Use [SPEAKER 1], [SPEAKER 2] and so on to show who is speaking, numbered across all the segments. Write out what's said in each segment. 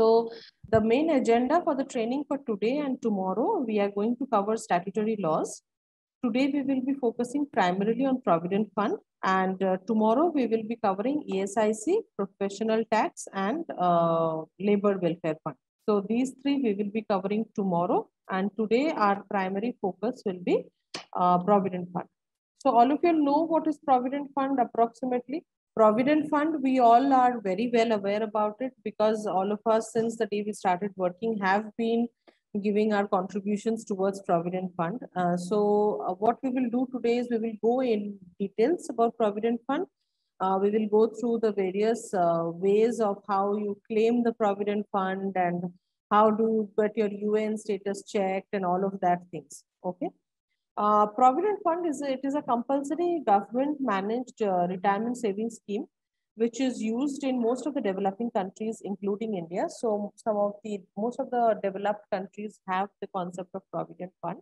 [SPEAKER 1] So the main agenda for the training for today and tomorrow, we are going to cover statutory laws. Today, we will be focusing primarily on Provident Fund and uh, tomorrow we will be covering ESIC, Professional Tax and uh, Labor Welfare Fund. So these three we will be covering tomorrow and today our primary focus will be uh, Provident Fund. So all of you know what is Provident Fund approximately? Provident Fund, we all are very well aware about it because all of us since the day we started working have been giving our contributions towards Provident Fund. Uh, so uh, what we will do today is we will go in details about Provident Fund. Uh, we will go through the various uh, ways of how you claim the Provident Fund and how do get your UAN status checked and all of that things. Okay. Uh, Provident Fund is a, it is a compulsory government managed uh, retirement savings scheme which is used in most of the developing countries, including India. So some of the, most of the developed countries have the concept of Provident Fund.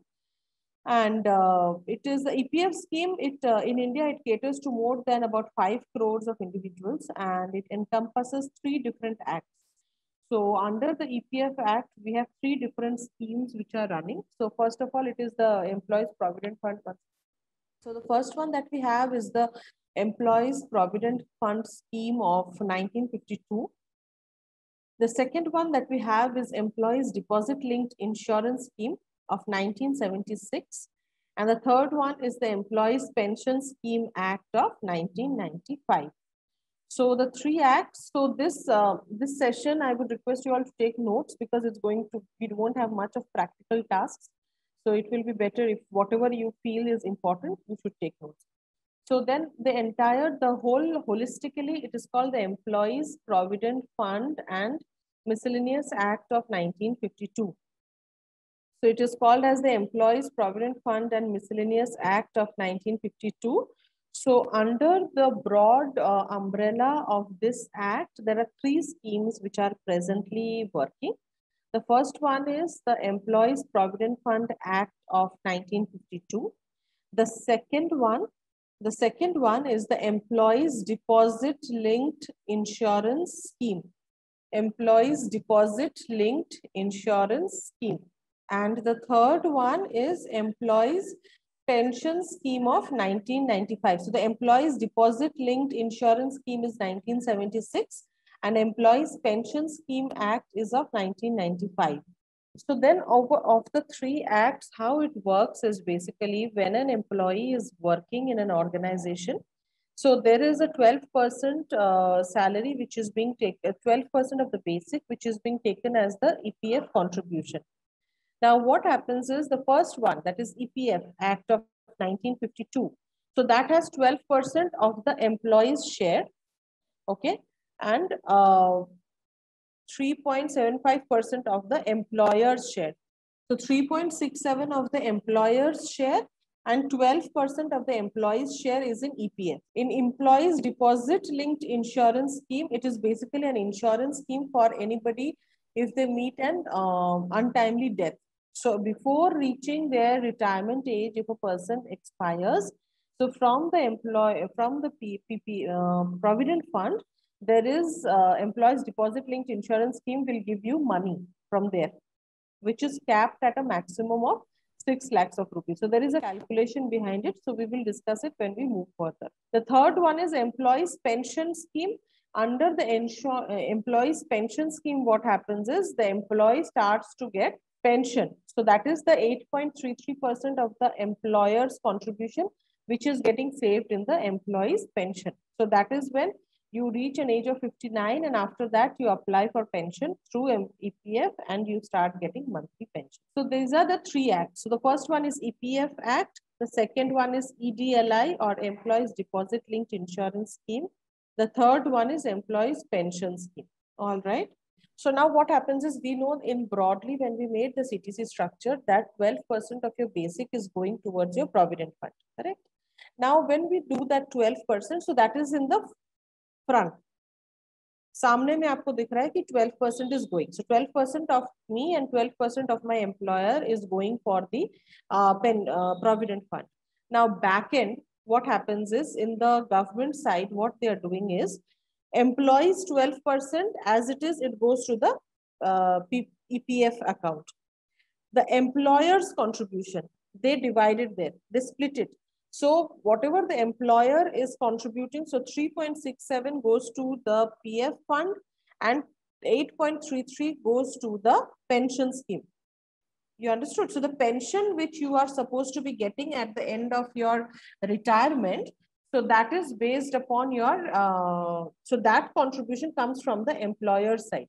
[SPEAKER 1] And uh, it is the EPF scheme, it uh, in India, it caters to more than about 5 crores of individuals and it encompasses three different acts. So under the EPF Act, we have three different schemes which are running. So first of all, it is the Employees Provident Fund. So the first one that we have is the Employees Provident Fund Scheme of 1952. The second one that we have is Employees Deposit Linked Insurance Scheme of 1976. And the third one is the Employees Pension Scheme Act of 1995. So the three acts, so this, uh, this session, I would request you all to take notes because it's going to, we won't have much of practical tasks. So it will be better if whatever you feel is important, you should take notes. So then the entire, the whole holistically, it is called the Employees Provident Fund and Miscellaneous Act of 1952. So it is called as the Employees Provident Fund and Miscellaneous Act of 1952. So under the broad uh, umbrella of this act, there are three schemes which are presently working. The first one is the Employees Provident Fund Act of 1952. The second one the second one is the Employees Deposit Linked Insurance Scheme. Employees Deposit Linked Insurance Scheme. And the third one is Employees Pension Scheme of 1995. So the Employees Deposit Linked Insurance Scheme is 1976 and Employees Pension Scheme Act is of 1995. So then over of the three acts, how it works is basically when an employee is working in an organization, so there is a 12% uh, salary which is being taken, 12% of the basic which is being taken as the EPF contribution. Now what happens is the first one that is EPF Act of 1952. So that has 12% of the employee's share. Okay. And uh, 3.75% of the employer's share. So 3.67 of the employer's share and 12% of the employee's share is in EPF. In employees deposit linked insurance scheme, it is basically an insurance scheme for anybody if they meet an um, untimely death. So before reaching their retirement age, if a person expires, so from the employee, from the PPP, um, Provident Fund, there is uh, employees deposit linked insurance scheme will give you money from there, which is capped at a maximum of 6 lakhs of rupees. So there is a calculation behind it. So we will discuss it when we move further. The third one is employees pension scheme. Under the insure, uh, employees pension scheme, what happens is the employee starts to get pension. So that is the 8.33% of the employer's contribution, which is getting saved in the employee's pension. So that is when you reach an age of 59 and after that you apply for pension through EPF and you start getting monthly pension. So these are the three acts. So the first one is EPF Act. The second one is EDLI or Employees Deposit Linked Insurance Scheme. The third one is Employees Pension Scheme. All right. So now what happens is we know in broadly when we made the CTC structure that 12% of your basic is going towards your provident fund, correct? Now when we do that 12%, so that is in the front सामने में आपको दिख रहा है कि 12 percent is going so 12 percent of me and 12 percent of my employer is going for the pen provident fund now back and what happens is in the government side what they are doing is employees 12 percent as it is it goes to the uh, EPF account. The employer's contribution, they divided there, they split it. So whatever the employer is contributing, so 3.67 goes to the PF fund and 8.33 goes to the pension scheme. You understood? So the pension which you are supposed to be getting at the end of your retirement, so that is based upon your, uh, so that contribution comes from the employer side.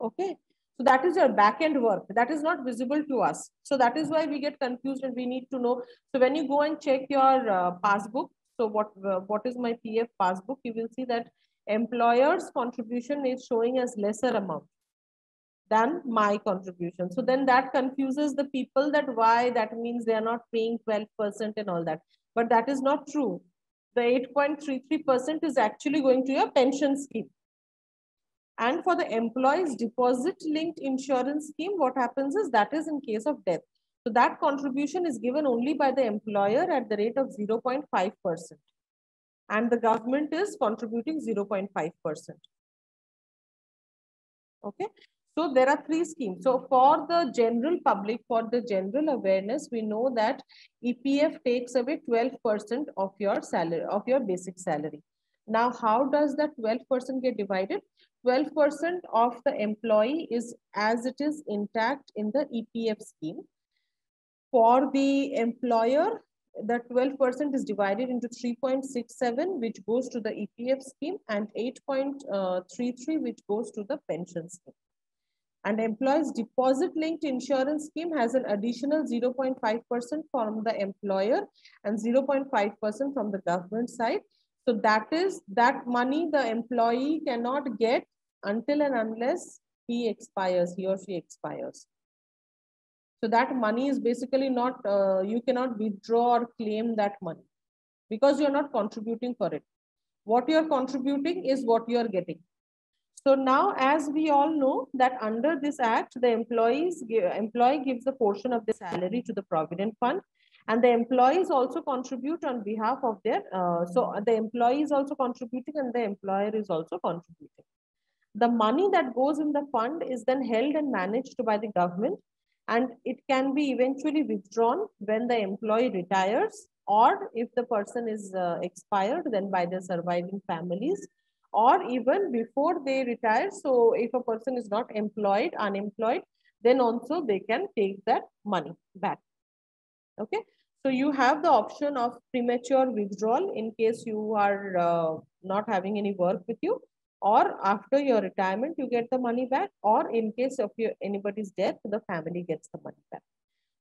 [SPEAKER 1] Okay. So that is your back end work. That is not visible to us. So that is why we get confused and we need to know. So when you go and check your uh, passbook, so what, uh, what is my PF passbook, you will see that employer's contribution is showing as lesser amount than my contribution. So then that confuses the people that why that means they are not paying 12% and all that. But that is not true. The 8.33% is actually going to your pension scheme. And for the employees deposit linked insurance scheme, what happens is that is in case of death. So that contribution is given only by the employer at the rate of 0.5%. And the government is contributing 0.5%. Okay. So there are three schemes. So for the general public, for the general awareness, we know that EPF takes away 12% of your salary, of your basic salary. Now, how does that 12% get divided? 12% of the employee is as it is intact in the EPF scheme. For the employer, the 12% is divided into 3.67, which goes to the EPF scheme, and 8.33, uh, which goes to the pension scheme. And employees deposit linked insurance scheme has an additional 0.5% from the employer and 0.5% from the government side. So that is that money the employee cannot get until and unless he expires, he or she expires. So that money is basically not, uh, you cannot withdraw or claim that money because you're not contributing for it. What you're contributing is what you're getting. So now, as we all know that under this act, the employees employee gives a portion of the salary to the provident fund and the employees also contribute on behalf of their, uh, so the employee is also contributing and the employer is also contributing. The money that goes in the fund is then held and managed by the government and it can be eventually withdrawn when the employee retires or if the person is uh, expired then by the surviving families or even before they retire. So if a person is not employed, unemployed, then also they can take that money back. Okay. So you have the option of premature withdrawal in case you are uh, not having any work with you or after your retirement, you get the money back or in case of your, anybody's death, the family gets the money back.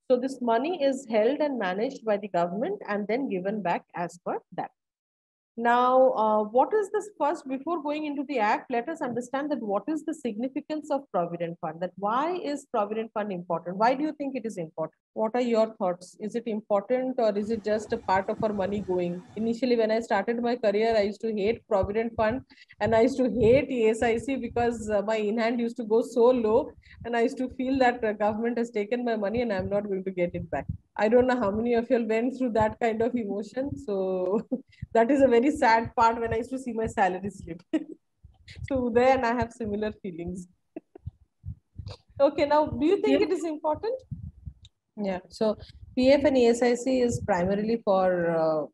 [SPEAKER 1] So this money is held and managed by the government and then given back as per that. Now, uh, what is this first, before going into the act, let us understand that what is the significance of Provident Fund, that why is Provident Fund important? Why do you think it is important? What are your thoughts? Is it important or is it just a part of our money going? Initially, when I started my career, I used to hate Provident Fund and I used to hate ESIC because uh, my in-hand used to go so low and I used to feel that the government has taken my money and I'm not going to get it back. I don't know how many of you went through that kind of emotion. So that is a very sad part when I used to see my salary slip. so there and I have similar feelings. okay, now do you think yeah. it is important? Yeah. So PF and ESIC is primarily for uh,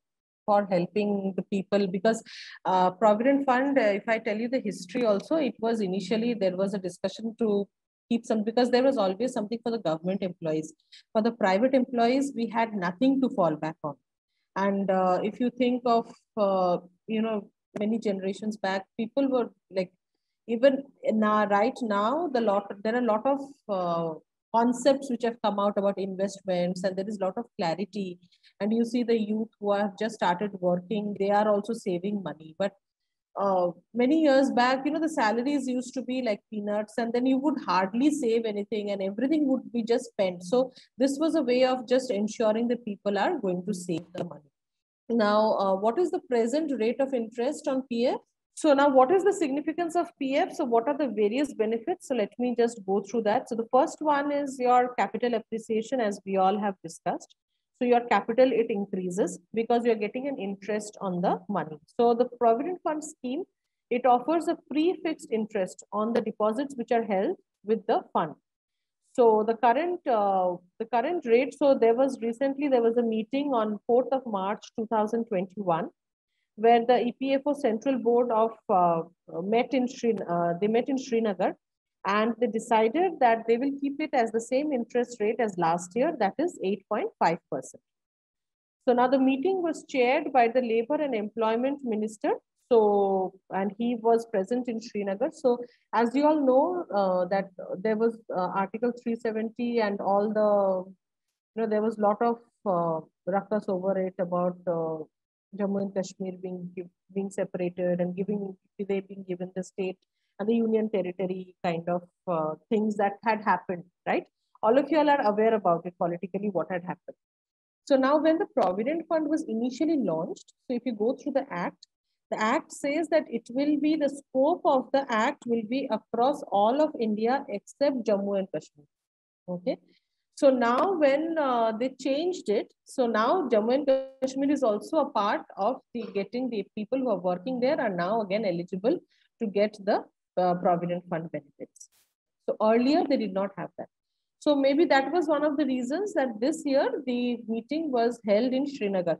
[SPEAKER 1] for helping the people because uh, provident fund uh, if i tell you the history also it was initially there was a discussion to keep some because there was always something for the government employees. For the private employees, we had nothing to fall back on. And uh, if you think of, uh, you know, many generations back, people were like, even now, right now, the lot there are a lot of uh, concepts which have come out about investments, and there is a lot of clarity. And you see the youth who have just started working, they are also saving money. But uh, many years back, you know, the salaries used to be like peanuts, and then you would hardly save anything, and everything would be just spent. So this was a way of just ensuring that people are going to save the money. Now, uh, what is the present rate of interest on PF? So now what is the significance of PF? So what are the various benefits? So let me just go through that. So the first one is your capital appreciation as we all have discussed. So your capital, it increases because you're getting an interest on the money. So the Provident Fund scheme, it offers a pre-fixed interest on the deposits which are held with the fund. So the current uh, the current rate. So there was recently there was a meeting on 4th of March 2021, where the EPFO Central Board of uh, met in uh, they met in Srinagar, and they decided that they will keep it as the same interest rate as last year, that is 8.5 percent. So now the meeting was chaired by the Labor and Employment Minister. So, and he was present in Srinagar. So as you all know uh, that there was uh, Article 370 and all the, you know, there was a lot of uh, ruckus over it about uh, Jammu and Kashmir being, being separated and giving, they being given the state and the union territory kind of uh, things that had happened, right? All of you all are aware about it politically, what had happened. So now when the Provident Fund was initially launched, so if you go through the Act, the Act says that it will be, the scope of the Act will be across all of India except Jammu and Kashmir. Okay. So now when uh, they changed it, so now Jammu and Kashmir is also a part of the getting the people who are working there are now again eligible to get the uh, Provident Fund benefits. So earlier they did not have that. So maybe that was one of the reasons that this year the meeting was held in Srinagar.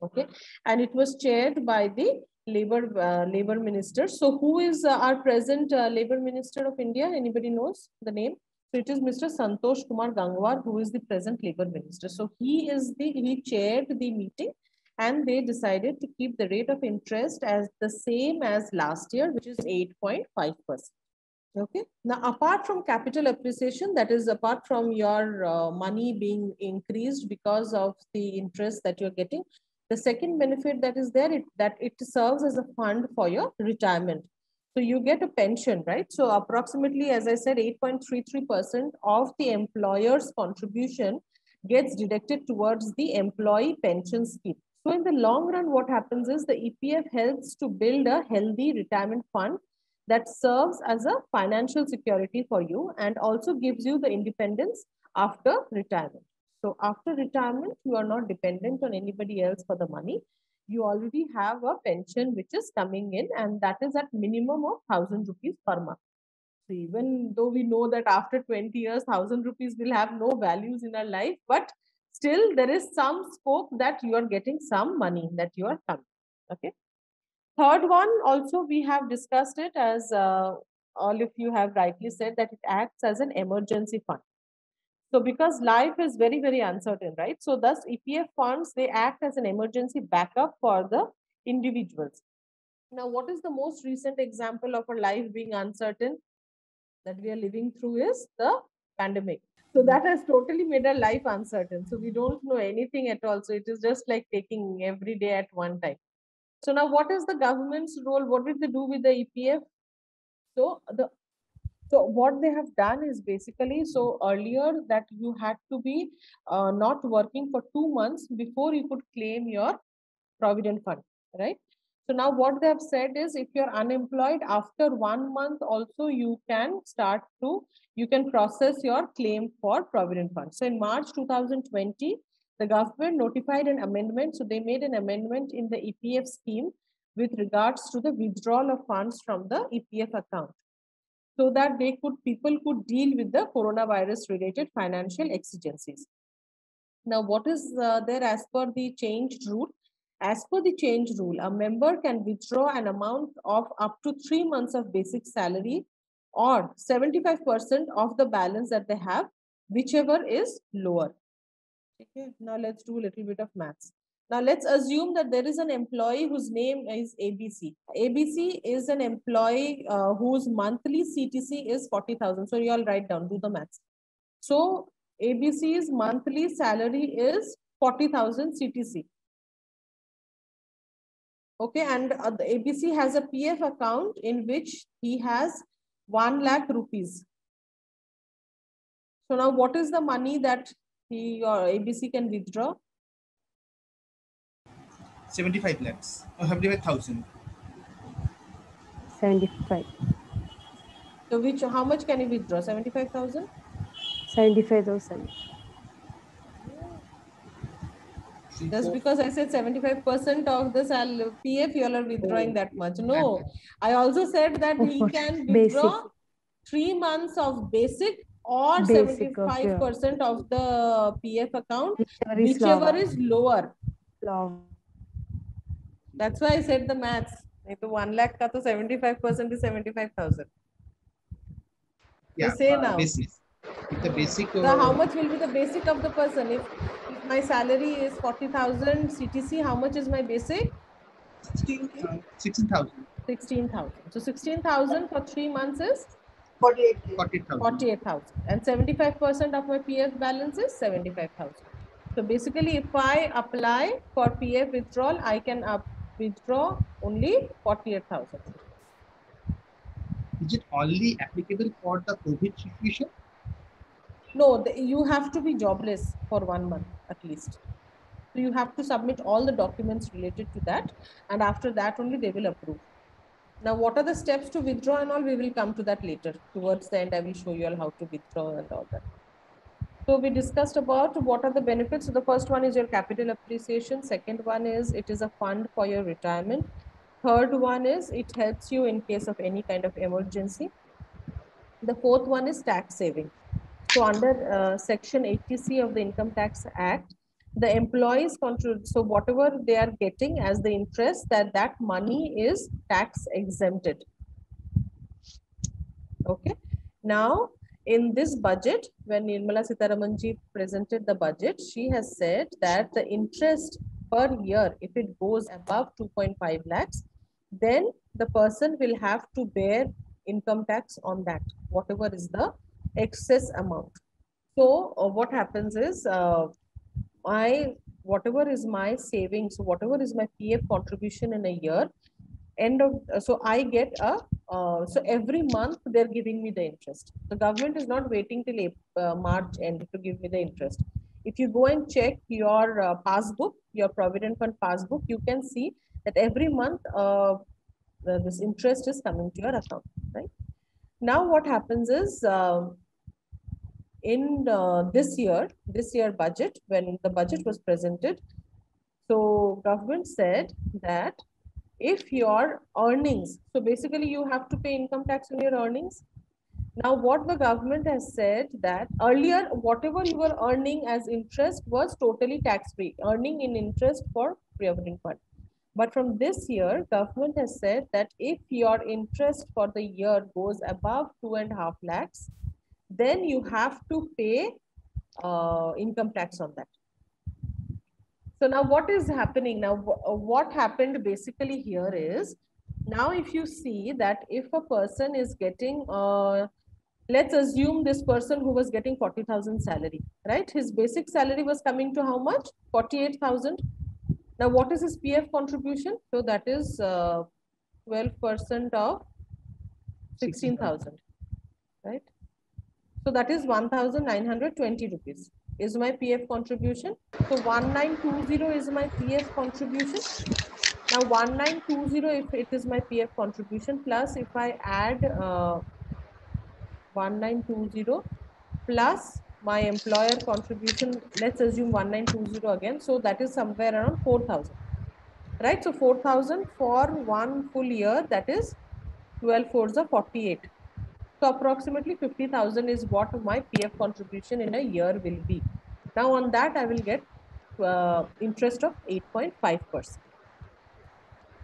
[SPEAKER 1] Okay, and it was chaired by the labor uh, labor minister. So who is uh, our present uh, labor minister of India? Anybody knows the name? So it is Mr. Santosh Kumar Gangwar, who is the present labor minister. So he is the he chaired the meeting and they decided to keep the rate of interest as the same as last year, which is 8.5%. Okay. Now, apart from capital appreciation, that is apart from your uh, money being increased because of the interest that you're getting, the second benefit that is there, it, that it serves as a fund for your retirement. So you get a pension, right? So approximately, as I said, 8.33% of the employer's contribution gets deducted towards the employee pension scheme. So in the long run, what happens is the EPF helps to build a healthy retirement fund that serves as a financial security for you and also gives you the independence after retirement. So after retirement, you are not dependent on anybody else for the money. You already have a pension which is coming in and that is at minimum of 1000 rupees per month. So even though we know that after 20 years, 1000 rupees will have no values in our life, but still there is some scope that you are getting some money that you are coming. Okay. Third one, also we have discussed it as uh, all of you have rightly said that it acts as an emergency fund. So because life is very, very uncertain, right? So thus EPF funds, they act as an emergency backup for the individuals. Now, what is the most recent example of a life being uncertain that we are living through is the pandemic. So that has totally made our life uncertain. So we don't know anything at all. So it is just like taking every day at one time. So now what is the government's role? What did they do with the EPF? So the so what they have done is basically so earlier that you had to be uh, not working for two months before you could claim your provident fund, right? So now what they have said is if you're unemployed after one month also you can start to, you can process your claim for provident fund. So in March 2020, the government notified an amendment. So they made an amendment in the EPF scheme with regards to the withdrawal of funds from the EPF account so that they could people could deal with the coronavirus related financial exigencies. Now, what is uh, there as per the changed rule? As per the change rule, a member can withdraw an amount of up to three months of basic salary or 75% of the balance that they have, whichever is lower. Okay, now let's do a little bit of maths. Now let's assume that there is an employee whose name is ABC. ABC is an employee uh, whose monthly CTC is 40,000. So you all write down, do the maths. So ABC's monthly salary is 40,000 CTC. Okay, and uh, the ABC has a PF account in which he has 1 lakh rupees. So now what is the money that he or ABC can withdraw?
[SPEAKER 2] 75 lakhs or 75,000.
[SPEAKER 3] 75.
[SPEAKER 1] So which, how much can he withdraw? 75,000?
[SPEAKER 3] 75,000.
[SPEAKER 1] Three, four. because I said 75% of the sal PF, you all are withdrawing that much. No, I also said that he can withdraw basic. three months of basic or
[SPEAKER 3] basic
[SPEAKER 1] 75% of, of, the PF account,
[SPEAKER 3] whichever is
[SPEAKER 1] whichever
[SPEAKER 3] lower.
[SPEAKER 1] Is lower. That's why I said the maths. If 1 lakh ka to 75% is 75,000.
[SPEAKER 2] Yeah,
[SPEAKER 1] say
[SPEAKER 2] uh,
[SPEAKER 1] now.
[SPEAKER 2] The basic. Uh, so
[SPEAKER 1] how much will be the basic of the person? If my salary is 40,000 CTC, how much is my basic?
[SPEAKER 2] uh, 16,000.
[SPEAKER 1] 16,000. So 16,000 for three months is
[SPEAKER 2] 40,000.
[SPEAKER 1] 48,000 and 75% of my PF balance is 75,000. So basically if I apply for PF withdrawal, I can up withdraw only 48,000.
[SPEAKER 2] Is it only applicable for the COVID situation?
[SPEAKER 1] No, the, you have to be jobless for one month at least. So you have to submit all the documents related to that and after that only they will approve. Now what are the steps to withdraw and all, we will come to that later. Towards the end, I will show you all how to withdraw and all that. So we discussed about what are the benefits. So the first one is your capital appreciation. Second one is it is a fund for your retirement. Third one is it helps you in case of any kind of emergency. The fourth one is tax saving. So under uh, section 80C of the Income Tax Act, the employees control, so whatever they are getting as the interest, that that money is tax exempted. Okay. Now, in this budget, when Nirmala Sitharamanji presented the budget, she has said that the interest per year, if it goes above 2.5 lakhs, then the person will have to bear income tax on that, whatever is the excess amount. So uh, what happens is, uh, whatever is my savings, whatever is my PF contribution in a year, end of, so I get a, uh, so every month they're giving me the interest. The government is not waiting till Ap- uh, March end to give me the interest. If you go and check your uh, passbook, your Provident Fund passbook, you can see that every month uh, this interest is coming to your account, right? Now what happens is, um, in uh, this year, this year budget, when the budget was presented, so government said that if your earnings, so basically you have to pay income tax on your earnings. Now, what the government has said that earlier, whatever you were earning as interest was totally tax-free, earning in interest for provident fund. But from this year, government has said that if your interest for the year goes above two and a half lakhs, then you have to pay uh, income tax on that. So now what is happening now? uh, What happened basically here is now if you see that if a person is getting, uh, let's assume this person who was getting 40,000 salary, right? His basic salary was coming to how much? 48,000. Now what is his PF contribution? So that is uh, 12% of 16,000, right? So that is 1,920 rupees is my PF contribution. So 1920 is my PF contribution. Now 1920 if it is my PF contribution plus if I add uh, 1920 plus my employer contribution, let's assume 1920 again. So that is somewhere around 4,000, right? So 4,000 for one full year, that is 12 fours are 48. So approximately 50,000 is what my PF contribution in a year will be. Now on that I will get uh, interest of 8.5%.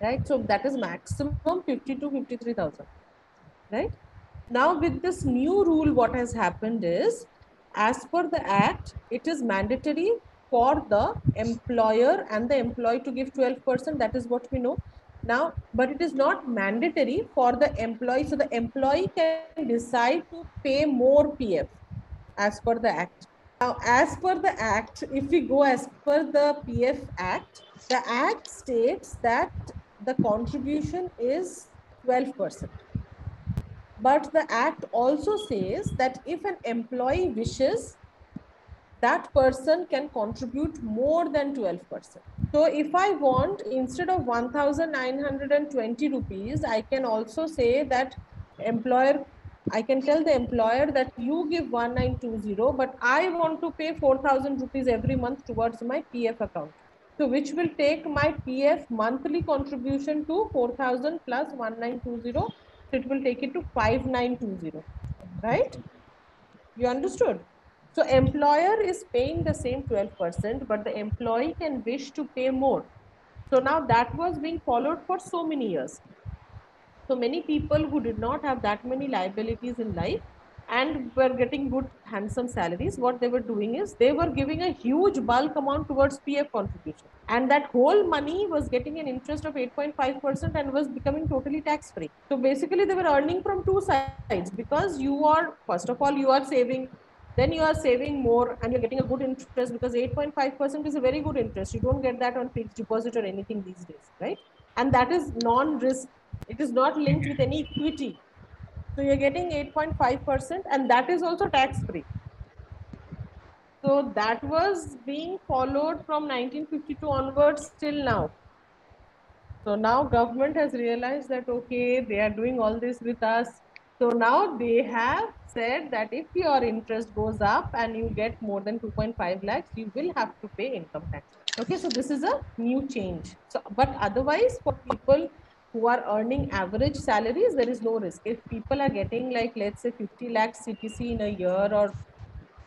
[SPEAKER 1] Right, so that is maximum 50 to 53,000. Right, now with this new rule, what has happened is, as per the act, it is mandatory for the employer and the employee to give 12%. That is what we know. Now, but it is not mandatory for the employee. So the employee can decide to pay more PF as per the act. Now, as per the act, if we go as per the PF Act, the act states that the contribution is 12%. But the act also says that if an employee wishes, that person can contribute more than 12%. So if I want, instead of 1,920 rupees, I can also say that employer, I can tell the employer that you give 1920, but I want to pay 4,000 rupees every month towards my PF account. So which will take my PF monthly contribution to 4,000 plus 1920. So it will take it to 5920. right? You understood? So employer is paying the same 12%, but the employee can wish to pay more. So now that was being followed for so many years. So many people who did not have that many liabilities in life and were getting good handsome salaries, what they were doing is they were giving a huge bulk amount towards PF contribution. And that whole money was getting an interest of 8.5% and was becoming totally tax free. So basically they were earning from two sides because you are, first of all, you are saving then you are saving more and you're getting a good interest because 8.5% is a very good interest. You don't get that on fixed deposit or anything these days, right? And that is non-risk. It is not linked with any equity. So you're getting 8.5% and that is also tax free. So that was being followed from 1952 onwards till now. So now government has realized that, okay, they are doing all this with us. So now they have said that if your interest goes up and you get more than 2.5 lakhs, you will have to pay income tax. Okay, so this is a new change. So, but otherwise, for people who are earning average salaries, there is no risk. If people are getting like, let's say 50 lakhs CTC in a year or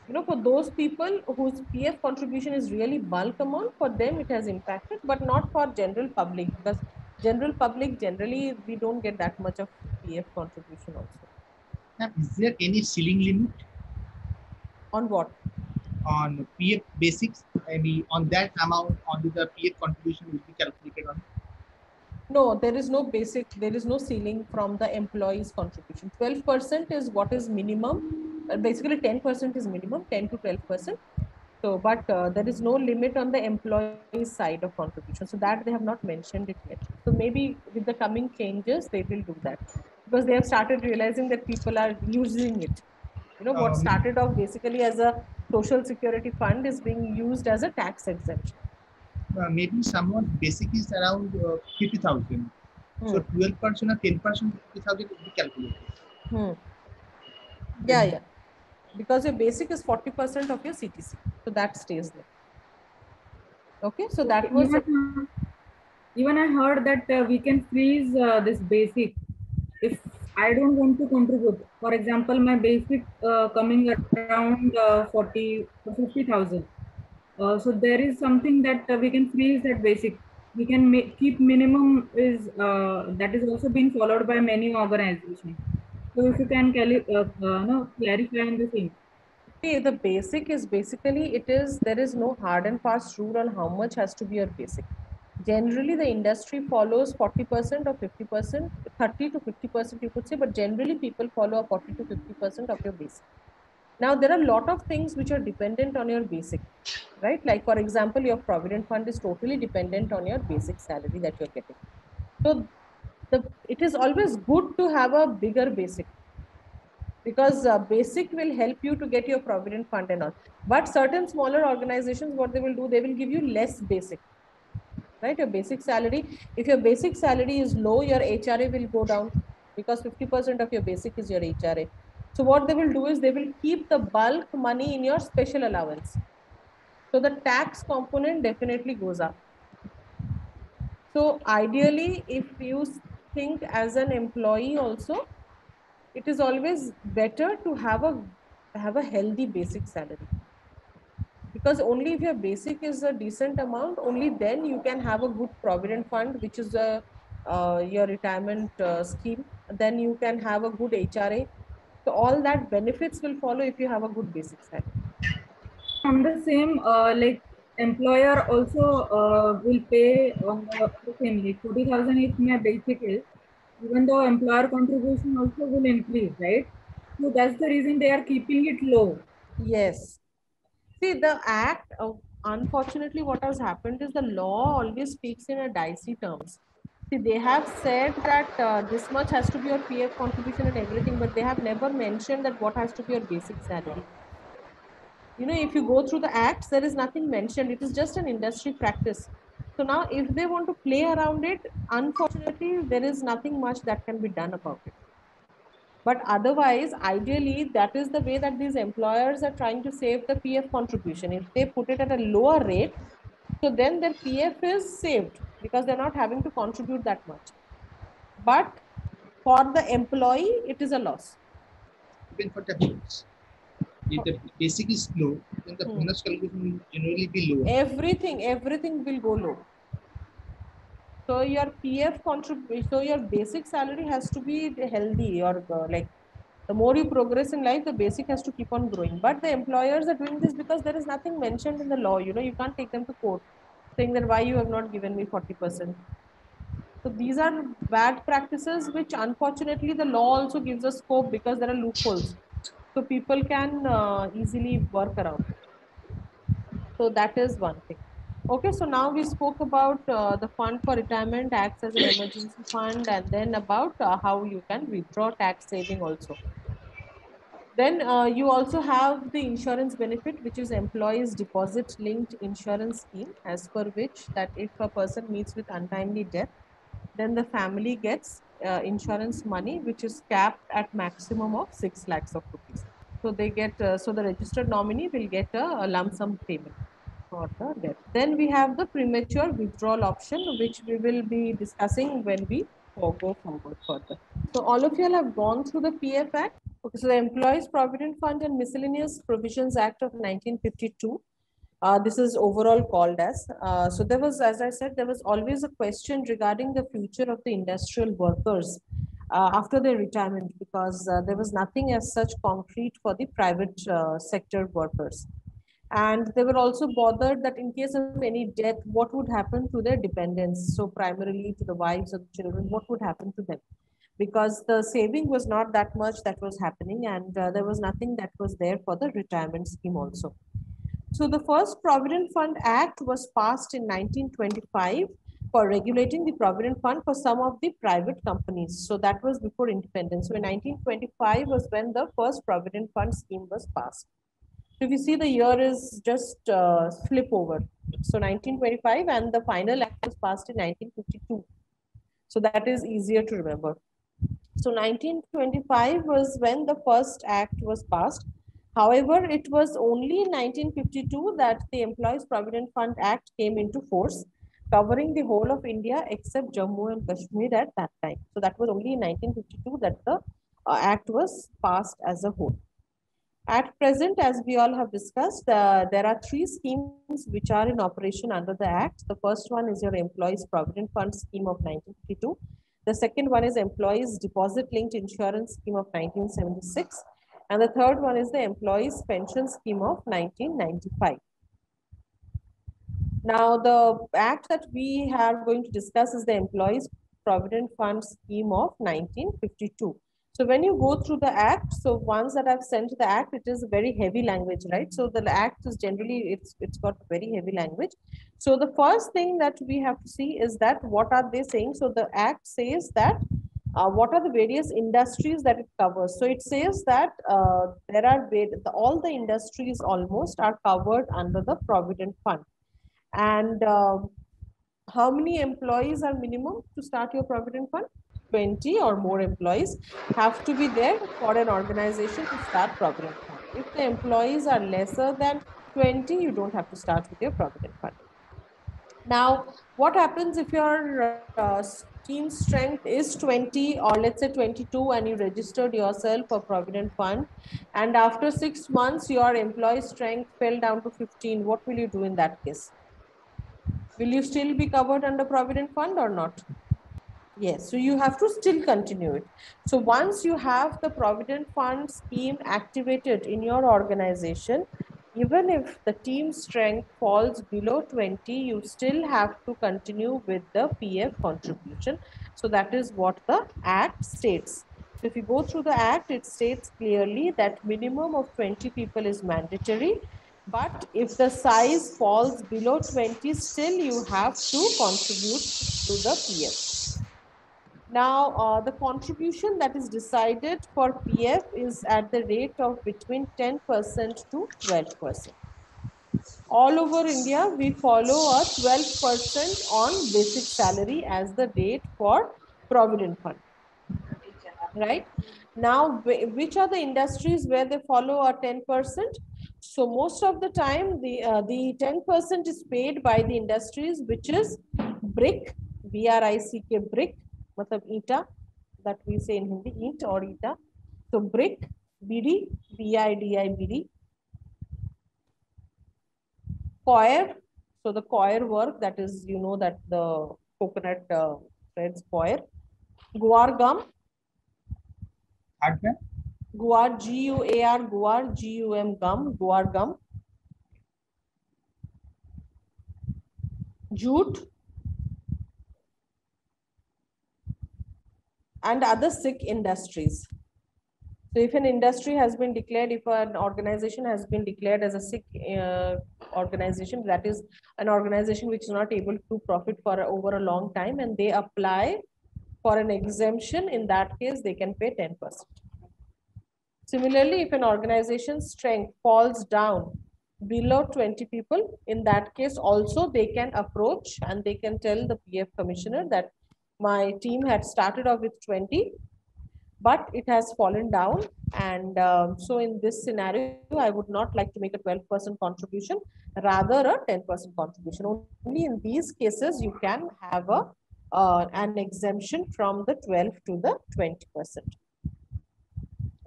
[SPEAKER 1] you know, for those people whose PF contribution is really bulk amount, for them it has impacted, but not for general public because general public generally we don't get that much of PF contribution also.
[SPEAKER 2] Now, is there any ceiling limit
[SPEAKER 1] On what?
[SPEAKER 2] on PF basics? I mean, on that amount, only the PF contribution will be calculated on.
[SPEAKER 1] No, there is no basic, there is no ceiling from the employee's contribution. 12% is what is minimum. Uh, basically, 10% is minimum, 10 to 12%. So, but uh, there is no limit on the employee side of contribution. So that they have not mentioned it yet. So maybe with the coming changes, they will do that because they have started realizing that people are using it. You know, what
[SPEAKER 2] Um,
[SPEAKER 1] started off basically as a social security fund is being used as a tax exemption.
[SPEAKER 2] Uh, maybe someone basic is around uh, 50,000. So
[SPEAKER 1] Hmm.
[SPEAKER 2] 12% or 10% of 50,000 will be calculated.
[SPEAKER 1] Hmm. Yeah, yeah. Because your basic is 40% of your CTC. So that stays there. Okay, so that was
[SPEAKER 4] even, even I heard that uh, we can freeze uh, this basic if I don't want to contribute. For example, my basic uh, coming around uh, 40 or 50,000. Uh, so there is something that uh, we can freeze that basic. We can keep minimum is uh, that is also being followed by many organizations. So if you can uh, uh, no, clarify on the same.
[SPEAKER 1] See, the basic is basically it is there is no hard and fast rule on how much has to be your basic. Generally, the industry follows 40% or 50%, 30 to 50% you could say, but generally people follow a 40 to 50% of your basic. Now, there are a lot of things which are dependent on your basic, right? Like, for example, your provident fund is totally dependent on your basic salary that you're getting. So, the it is always good to have a bigger basic because uh, basic will help you to get your provident fund and all. But certain smaller organizations what they will do they will give you less basic right? Your basic salary if your basic salary is low your hra will go down because 50% of your basic is your hra so what they will do is they will keep the bulk money in your special allowance. So the tax component definitely goes up. So ideally if you think as an employee also it is always better to have a have a healthy basic salary. Because only if your basic is a decent amount only then you can have a good provident fund which is a uh, your retirement uh, scheme. Then you can have a good hra so all that benefits will follow if you have a good basic salary.
[SPEAKER 4] On the same uh, like employer also uh, will pay on the family same like 40000 if my basic is even though employer contribution also will increase right so that's the reason they are keeping it low
[SPEAKER 1] Yes. See, the act, uh, unfortunately, what has happened is the law always speaks in a dicey terms. See, they have said that uh, this much has to be your PF contribution and everything, but they have never mentioned that what has to be your basic salary. You know, if you go through the acts, there is nothing mentioned. It is just an industry practice. So now, if they want to play around it, unfortunately, there is nothing much that can be done about it but otherwise ideally that is the way that these employers are trying to save the pf contribution if they put it at a lower rate so then their pf is saved because they're not having to contribute that much but for the employee it is a loss
[SPEAKER 2] even for the. If the basic is low, then the
[SPEAKER 1] Hmm.
[SPEAKER 2] bonus calculation will generally be lower.
[SPEAKER 1] everything everything will go low. So your pf contribute so your basic salary has to be healthy or uh, like the more you progress in life the basic has to keep on growing. But the employers are doing this because there is nothing mentioned in the law. You know you can't take them to court saying that why you have not given me 40% so these are bad practices which unfortunately the law also gives us scope because there are loopholes so people can uh, easily work around so that is one thing. Okay, so now we spoke about uh, the fund for retirement acts as an emergency fund and then about uh, how you can withdraw tax saving also. Then uh, you also have the insurance benefit, which is employees deposit linked insurance scheme, as per which that if a person meets with untimely death, then the family gets uh, insurance money, which is capped at maximum of 6 lakhs of rupees. So they get, uh, so the registered nominee will get a, a lump sum payment for the death. Then we have the premature withdrawal option, which we will be discussing when we go forward further. So all of you all have gone through the PF Act. Okay, so the Employees Provident Fund and Miscellaneous Provisions Act of 1952. Uh, this is overall called as. Uh, so there was, as I said, there was always a question regarding the future of the industrial workers uh, after their retirement because uh, there was nothing as such concrete for the private uh, sector workers. And they were also bothered that in case of any death, what would happen to their dependents? So primarily to the wives of the children, what would happen to them? Because the saving was not that much that was happening and there was nothing that was there for the retirement scheme also. So the first Provident Fund Act was passed in 1925 for regulating the Provident Fund for some of the private companies. So that was before independence. So in 1925 was when the first Provident Fund scheme was passed. So if you see the year is just uh, flip over. So 1925 and the final act was passed in 1952. So that is easier to remember. So 1925 was when the first act was passed. However, it was only in 1952 that the Employees Provident Fund Act came into force, covering the whole of India except Jammu and Kashmir at that time. So that was only in 1952 that the uh, act was passed as a whole. At present, as we all have discussed, uh, there are three schemes which are in operation under the Act. The first one is your Employees Provident Fund Scheme of 1952. The second one is Employees Deposit Linked Insurance Scheme of 1976. And the third one is the Employees Pension Scheme of 1995. Now, the act that we are going to discuss is the Employees Provident Fund Scheme of 1952. So when you go through the act, so once that I've sent the act, it is a very heavy language, right? So the act is generally, it's it's got very heavy language. So the first thing that we have to see is that what are they saying? So the act says that uh, what are the various industries that it covers? So it says that uh, there are all the industries almost are covered under the Provident Fund. And uh, how many employees are minimum to start your Provident Fund? 20 or more employees have to be there for an organization to start Provident Fund. If the employees are lesser than 20, you don't have to start with your Provident Fund. Now, what happens if your uh, team strength is 20 or let's say 22 and you registered yourself for Provident Fund and after six months your employee strength fell down to 15, what will you do in that case? Will you still be covered under Provident Fund or not? Yes, so you have to still continue it. So once you have the Provident Fund scheme activated in your organization, even if the team strength falls below 20, you still have to continue with the PF contribution. So that is what the Act states. So if you go through the Act, it states clearly that minimum of 20 people is mandatory. But if the size falls below 20, still you have to contribute to the PF. Now, uh, the contribution that is decided for PF is at the rate of between 10% to 12%. All over India, we follow a 12% on basic salary as the rate for Provident Fund. Right? Now, which are the industries where they follow a 10%? So most of the time, the uh, the 10% is paid by the industries, which is brick, B-R-I-C-K, brick, matlab ईटा that we say in Hindi, eat or ईटा. So brick, BD, BIDI, BD. Coir, so the coir work that is, you know, that the coconut uh, threads coir. Guar gum,
[SPEAKER 2] Hardware,
[SPEAKER 1] guar, G-U-A-R, guar, G-U-M gum, guar gum. Jute, and other sick industries. So if an industry has been declared, if an organization has been declared as a sick uh, organization, that is an organization which is not able to profit for over a long time and they apply for an exemption, in that case, they can pay 10%. Similarly, if an organization's strength falls down below 20 people, in that case also they can approach and they can tell the PF commissioner that my team had started off with 20 but it has fallen down. And um, so in this scenario i would not like to make a 12% contribution rather a 10% contribution. Only in these cases you can have a uh, an exemption from the 12 to the 20%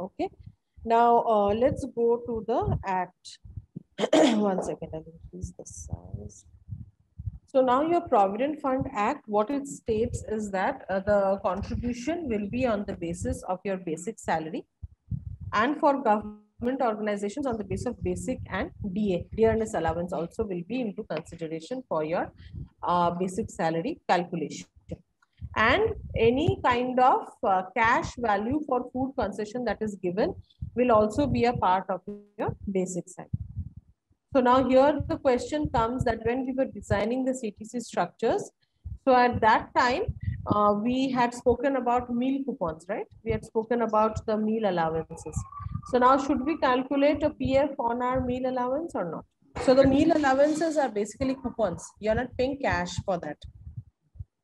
[SPEAKER 1] okay. Now uh, let's go to the act. One second i'll increase the size so now your Provident Fund Act, what it states is that uh, the contribution will be on the basis of your basic salary and for government organizations on the basis of basic and DA, dearness allowance also will be into consideration for your uh, basic salary calculation. And any kind of uh, cash value for food concession that is given will also be a part of your basic salary. So now here the question comes that when we were designing the CTC structures, so at that time, uh, we had spoken about meal coupons, right? We had spoken about the meal allowances. So now should we calculate a PF on our meal allowance or not? So the meal allowances are basically coupons. You're not paying cash for that,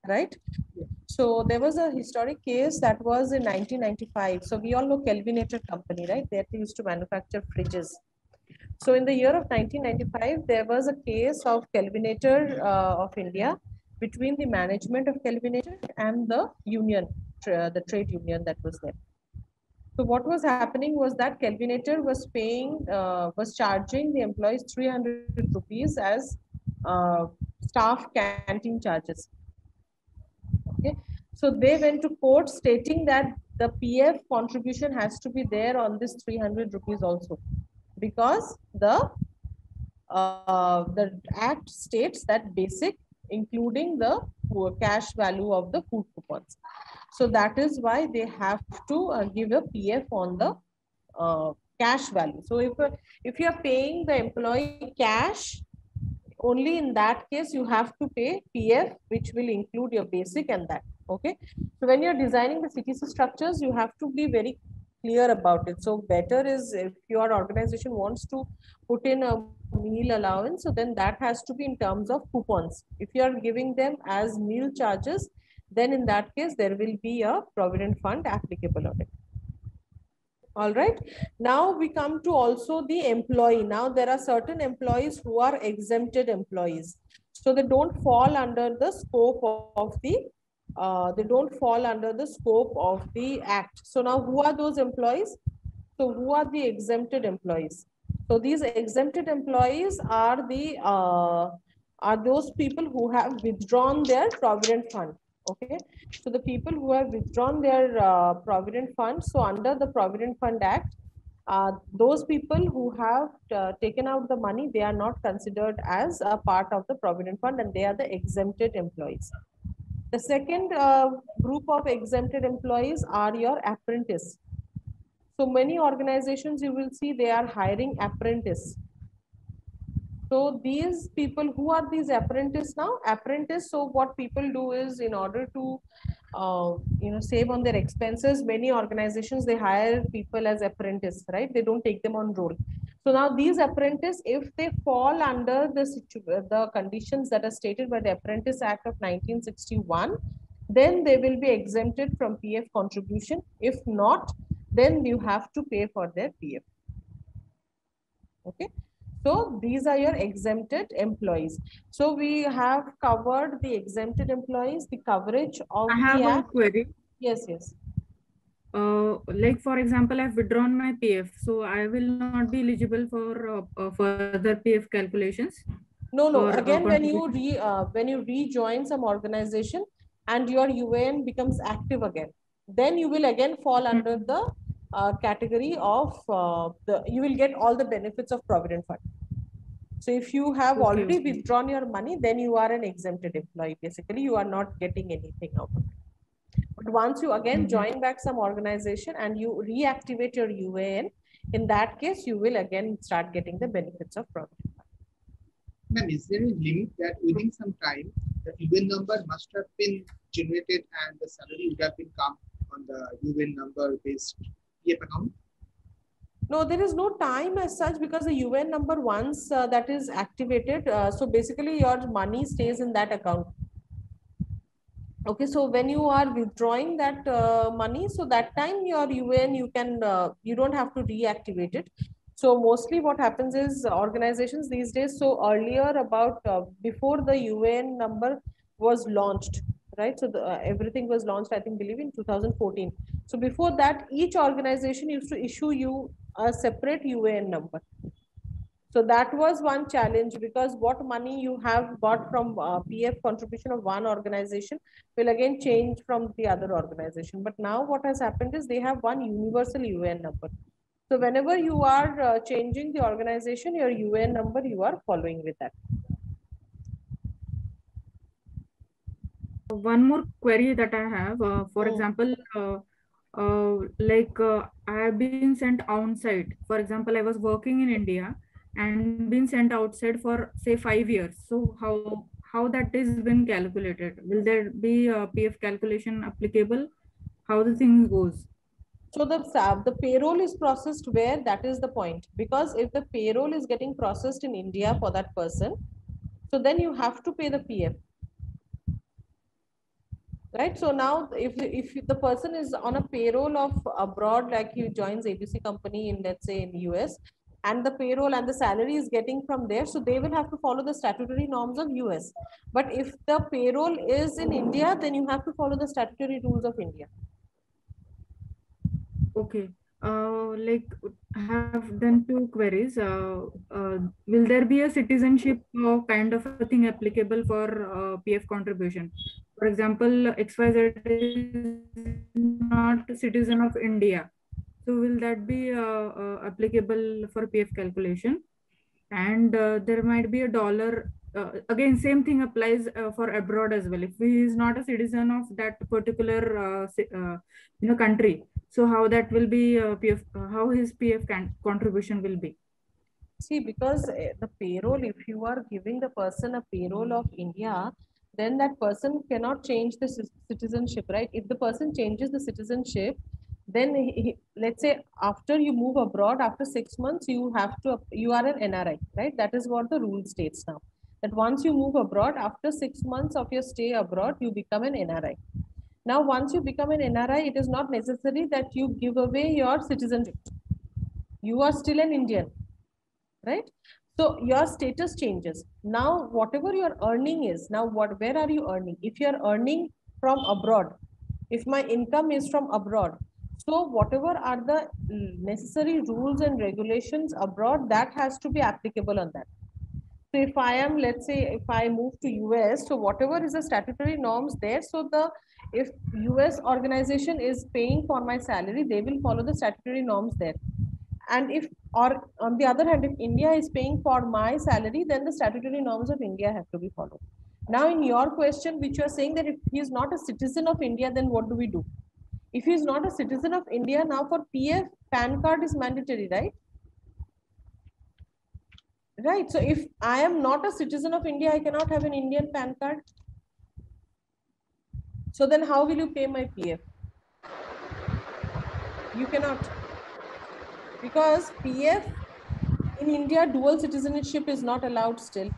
[SPEAKER 1] right? So there was a historic case that was in 1995. So we all know Kelvinator company, right? They used to manufacture fridges. So in the year of 1995, there was a case of Kelvinator uh, of India between the management of Kelvinator and the union, tra the trade union that was there. So what was happening was that Kelvinator was paying, uh, was charging the employees 300 rupees as uh, staff canteen charges. Okay, so they went to court stating that the PF contribution has to be there on this 300 rupees also because the uh, the act states that basic including the cash value of the food coupons. So that is why they have to uh, give a pf on the uh, cash value. So if if you are paying the employee cash only in that case you have to pay pf which will include your basic and that okay? So when you're designing the ctc structures you have to be very clear about it. So better is if your organization wants to put in a meal allowance, so then that has to be in terms of coupons. If you are giving them as meal charges, then in that case, there will be a provident fund applicable on it. All right. Now we come to also the employee. Now there are certain employees who are exempted employees. So they don't fall under the scope of the uh, they don't fall under the scope of the act. So now who are those employees? So who are the exempted employees? So these exempted employees are the uh, are those people who have withdrawn their provident fund. Okay, so the people who have withdrawn their uh, provident fund. So under the Provident Fund Act, uh, those people who have uh, taken out the money, they are not considered as a part of the provident fund, and they are the exempted employees. The second uh, group of exempted employees are your apprentice. So many organizations you will see they are hiring apprentice. So these people, who are these apprentice now? Apprentice, so what people do is in order to uh, you know save on their expenses, many organizations they hire people as apprentice, right? They don't take them on roll. So now these apprentice, if they fall under the, the conditions that are stated by the Apprentice Act of 1961, then they will be exempted from PF contribution. If not, then you have to pay for their PF. Okay. So these are your exempted employees. So we have covered the exempted employees, the coverage of
[SPEAKER 4] I have
[SPEAKER 1] the
[SPEAKER 4] one
[SPEAKER 1] act.
[SPEAKER 4] query.
[SPEAKER 1] Yes, yes.
[SPEAKER 4] Uh, like for example, I've withdrawn my PF, so I will not be eligible for uh, uh, further PF calculations.
[SPEAKER 1] No, no.
[SPEAKER 4] Or, uh,
[SPEAKER 1] Again, when you re uh, when you rejoin some organization and your UAN becomes active again, then you will again fall under the uh, category of uh, the you will get all the benefits of provident fund. So if you have
[SPEAKER 4] Okay,
[SPEAKER 1] already withdrawn your money, then you are an exempted employee. Basically, you are not getting anything out of it. But once you again
[SPEAKER 4] Mhm.
[SPEAKER 1] join back some organization and you reactivate your UAN, in that case, you will again start getting the benefits of provident fund.
[SPEAKER 2] Ma'am, is there a limit that within some time the UAN number must have been generated and the salary would have been come on the UAN number based PF account?
[SPEAKER 1] No, there is no time as such because the UAN number once uh, that is activated, uh, so basically your money stays in that account. Okay, so when you are withdrawing that uh, money, so that time your UAN you can uh, you don't have to reactivate it. So mostly what happens is organizations these days. So earlier about uh, before the UAN number was launched, right? So the, uh, everything was launched, I think, believe in 2014. So before that, each organization used to issue you a separate UAN number. So that was one challenge because what money you have got from uh, PF contribution of one organization will again change from the other organization. But now what has happened is they have one universal UAN number. So whenever you are uh, changing the organization, your UAN number, you are following with that.
[SPEAKER 4] one more query that I have. Uh, for
[SPEAKER 1] Hmm.
[SPEAKER 4] example, uh, uh, like uh, I have been sent outside. For example, I was working in India and been sent outside for say five years. So how how that is been calculated? Will there be a PF calculation applicable? How the thing goes?
[SPEAKER 1] So the sa- the payroll is processed where that is the point because if the payroll is getting processed in India for that person, so then you have to pay the PF. Right. So now if if the person is on a payroll of abroad, like he joins ABC company in let's say in US, and the payroll and the salary is getting from there, so they will have to follow the statutory norms of US. But if the payroll is in India, then you have to follow the statutory rules of India.
[SPEAKER 4] Okay. Uh, like have done two queries. Uh, uh, will there be a citizenship uh, kind of a thing applicable for uh, PF contribution? For example, XYZ is not citizen of India. So will that be uh, uh, applicable for PF calculation? And uh, there might be a dollar. Uh, again, same thing applies uh, for abroad as well. If he is not a citizen of that particular uh, you know country, so how that will be PF, how his PF contribution will be.
[SPEAKER 1] See, because the payroll, if you are giving the person a payroll of India, then that person cannot change the citizenship, right? If the person changes the citizenship, then he, he- let's say after you move abroad, after six months, you have to, you are an NRI, right? That is what the rule states now. That once you move abroad, after six months of your stay abroad, you become an NRI. Now, once you become an NRI, it is not necessary that you give away your citizenship. You are still an Indian right so your status changes now whatever your earning is now what where are you earning if you are earning from abroad if my income is from abroad so whatever are the mm, necessary rules and regulations abroad that has to be applicable on that. So if i am let's say if i move to us so whatever is the statutory norms there so the if us organization is paying for my salary they will follow the statutory norms there. And if or on the other hand if india is paying for my salary then the statutory norms of india have to be followed. Now in your question which you are saying that if he is not a citizen of india then what do we do if he is not a citizen of india now for pf pan card is mandatory right? Right so if i am not a citizen of india i cannot have an indian pan card? So then how will you pay my pf you cannot. Because PF in India, dual citizenship is not allowed still.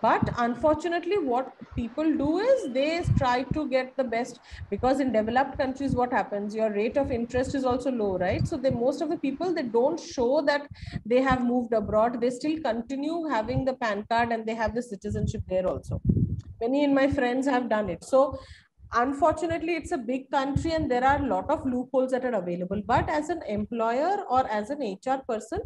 [SPEAKER 1] But unfortunately, what people do is they try to get the best because in developed countries, what happens? Your rate of interest is also low, right? So they most of the people they don't show that they have moved abroad. They still continue having the PAN card and they have the citizenship there also. Many in my friends have done it. So unfortunately it's a big country and there are a lot of loopholes that are available. But as an employer or as an hr person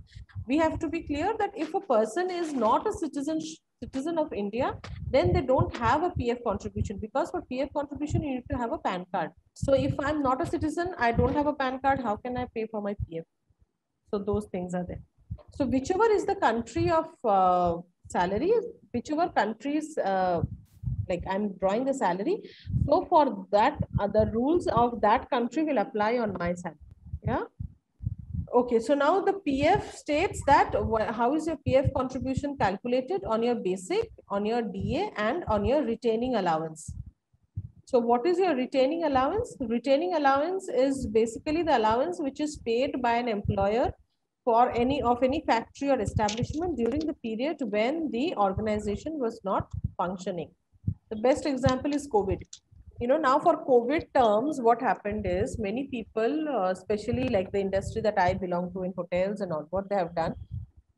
[SPEAKER 1] we have to be clear that if a person is not a citizen citizen of india then they don't have a pf contribution because for pf contribution you need to have a pan card. So if i'm not a citizen i don't have a pan card how can i pay for my pf so those things are there. So whichever is the country of uh, salary whichever countries uh, like I'm drawing the salary. So for that, uh, the rules of that country will apply on my salary. Yeah. Okay, so now the PF states that how is your PF contribution calculated on your basic, on your DA and on your retaining allowance. So what is your retaining allowance? Retaining allowance is basically the allowance which is paid by an employer for any of any factory or establishment during the period when the organization was not functioning. The best example is COVID. You know, now for COVID terms, what happened is many people, uh, especially like the industry that I belong to in hotels and all, what they have done,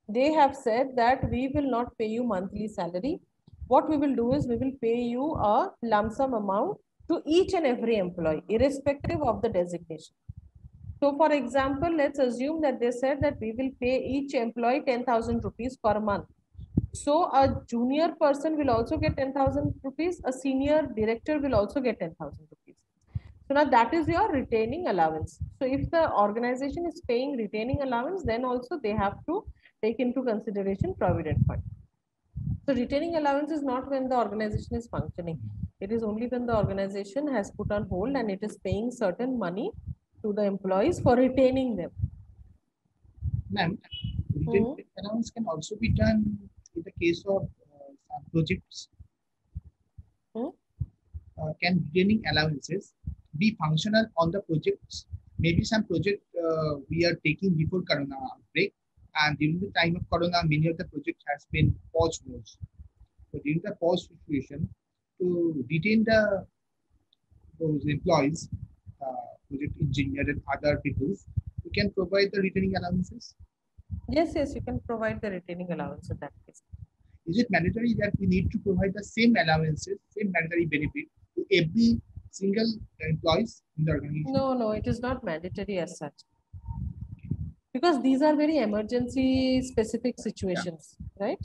[SPEAKER 1] they have said that we will not pay you monthly salary. What we will do is we will pay you a lump sum amount to each and every employee, irrespective of the designation. So for example, let's assume that they said that we will pay each employee 10,000 rupees per month. So a junior person will also get 10,000 rupees. A senior director will also get 10,000 rupees. So now that is your retaining allowance. So if the organization is paying retaining allowance, then also they have to take into consideration provident fund. So retaining allowance is not when the organization is functioning. It is only when the organization has put on hold and it is paying certain money to the employees for retaining them.
[SPEAKER 2] Ma'am, retaining mm -hmm. allowance can also be done in the case of uh, some projects,
[SPEAKER 1] hmm?
[SPEAKER 2] uh, can retaining allowances be functional on the projects? Maybe some project uh, we are taking before Corona break, and during the time of Corona, many of the projects has been paused modes. So during the pause situation, to retain the those employees, uh, project engineer and other people, we can provide the retaining allowances.
[SPEAKER 1] Yes, yes, you can provide the retaining allowance in that case.
[SPEAKER 2] Is it mandatory that we need to provide the same allowances, same mandatory benefit to every single employees in the organization?
[SPEAKER 1] No, no, it is not mandatory as such. Because these are very emergency specific situations, yeah. right?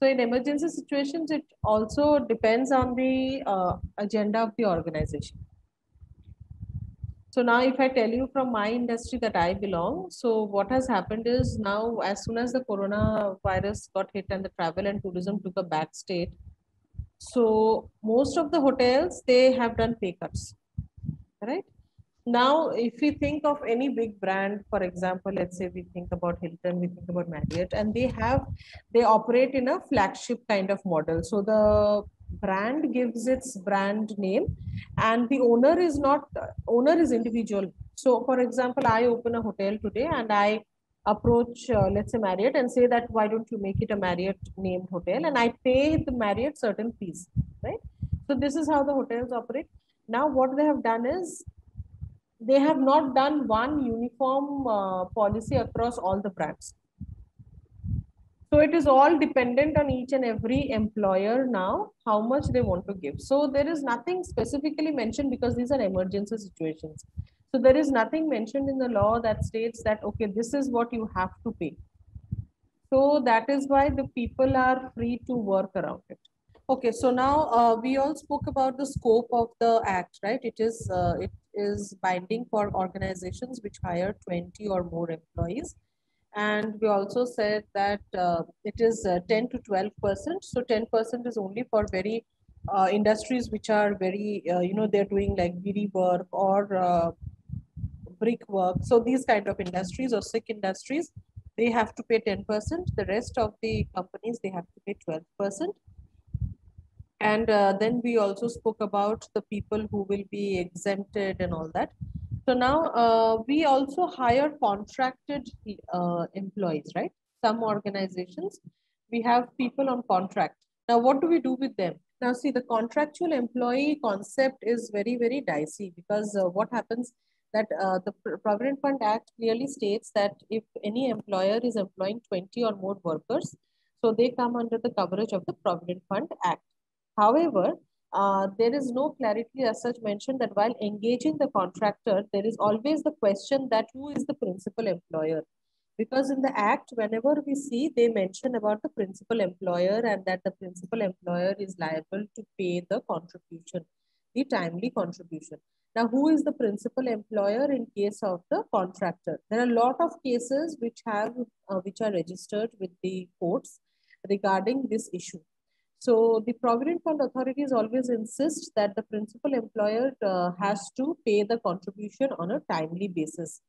[SPEAKER 1] So in emergency situations, it also depends on the uh, agenda of the organization. So now if I tell you from my industry that I belong, so what has happened is now as soon as the coronavirus got hit and the travel and tourism took a back state, so most of the hotels, they have done pay cuts, right? Now, if we think of any big brand, for example, let's say we think about Hilton, we think about Marriott, and they have, they operate in a flagship kind of model. So the brand gives its brand name and the owner is not owner is individual. So for example i open a hotel today and i approach uh, let's say marriott and say that why don't you make it a marriott named hotel? And i pay the marriott certain fees right? So this is how the hotels operate. Now what they have done is they have not done one uniform uh, policy across all the brands so it is all dependent on each and every employer now, how much they want to give. So there is nothing specifically mentioned because these are emergency situations. So there is nothing mentioned in the law that states that, okay, this is what you have to pay. So that is why the people are free to work around it. Okay, so now uh, we all spoke about the scope of the act, right? It is uh, it is binding for organizations which hire 20 or more employees and we also said that uh, it is uh, 10 to 12 percent. So 10 percent is only for very uh, industries which are very uh, you know they're doing like BD work or uh, brick work. So these kind of industries or sick industries they have to pay 10 percent. The rest of the companies they have to pay 12 percent. And uh, then we also spoke about the people who will be exempted and all that so now uh, we also hire contracted uh, employees, right? Some organizations, we have people on contract. Now, what do we do with them? Now, see, the contractual employee concept is very, very dicey because uh, what happens that uh, the Provident Fund Act clearly states that if any employer is employing 20 or more workers, so they come under the coverage of the Provident Fund Act. However, uh, there is no clarity as such mentioned that while engaging the contractor, there is always the question that who is the principal employer? Because in the act, whenever we see, they mention about the principal employer and that the principal employer is liable to pay the contribution, the timely contribution. Now, who is the principal employer in case of the contractor? There are a lot of cases which have, uh, which are registered with the courts regarding this issue. So the Provident Fund authorities always insist that the principal employer uh, has to pay the contribution on a timely basis.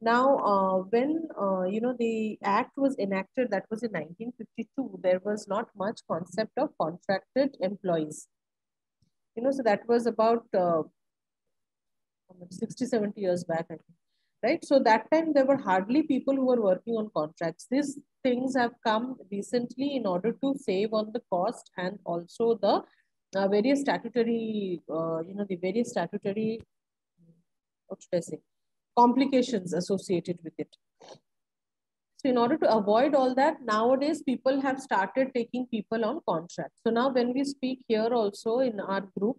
[SPEAKER 1] Now, uh, when uh, you know the act was enacted, that was in 1952. There was not much concept of contracted employees. You know, so that was about uh, 60, 70 years back, I think right? So that time there were hardly people who were working on contracts. These things have come recently in order to save on the cost and also the uh, various statutory, uh, you know, the various statutory, what should I say, complications associated with it. So in order to avoid all that, nowadays people have started taking people on contract. So now when we speak here also in our group,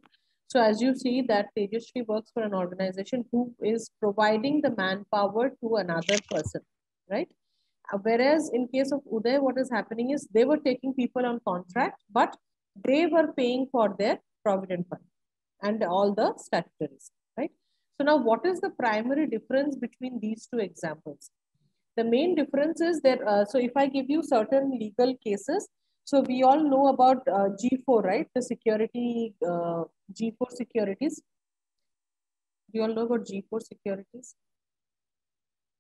[SPEAKER 1] so as you see that Tejashree works for an organization who is providing the manpower to another person, right? Uh, whereas in case of Uday, what is happening is they were taking people on contract, but they were paying for their provident fund and all the statutories, right? So now what is the primary difference between these two examples? The main difference is that, uh, so if I give you certain legal cases, so we all know about uh, G4, right? The security, uh, G4 securities. We all know about G4 securities.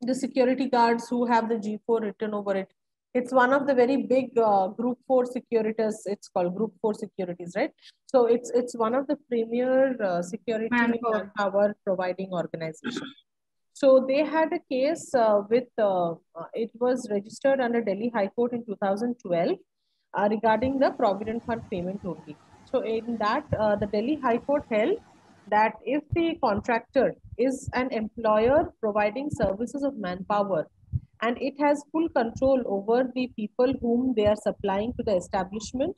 [SPEAKER 1] The security guards who have the G4 written over it. It's one of the very big uh, group four securities. It's called group four securities, right? So it's it's one of the premier uh, security manpower. manpower providing organization. So they had a case uh, with, uh, it was registered under Delhi High Court in 2012 uh, regarding the Provident Fund payment only. So in that, uh, the Delhi High Court held that if the contractor is an employer providing services of manpower and it has full control over the people whom they are supplying to the establishment